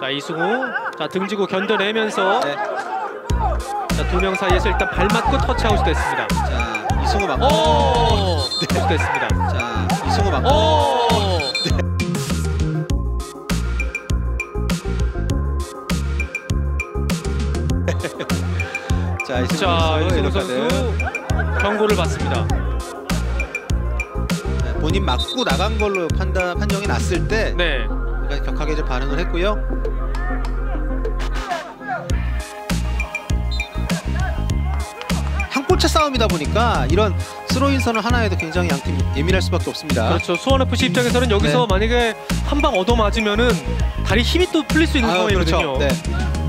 자 이승우 자 등지고 견뎌내면서 네. 자두 명 사이에서 일단 발 맞고 터치아웃 됐습니다. 자 이승우 맞고. 오 네. 됐습니다. 자 이승우 맞고. 오 자 이승우 자 선수 이승우. 선수 경고를 받습니다. 네, 본인 맞고 나간 걸로 판단 판정이 났을 때 네. 약간 격하게 이제 반응을 했고요. 한 골차 싸움이다 보니까 이런 스로인 선을 하나에도 굉장히 양팀 예민할 수밖에 없습니다. 그렇죠. 수원 FC 입장에서는 여기서 네. 만약에 한 방 얻어 맞으면은 다리 힘이 또 풀릴 수 있는 아유, 상황이거든요. 그렇죠. 네.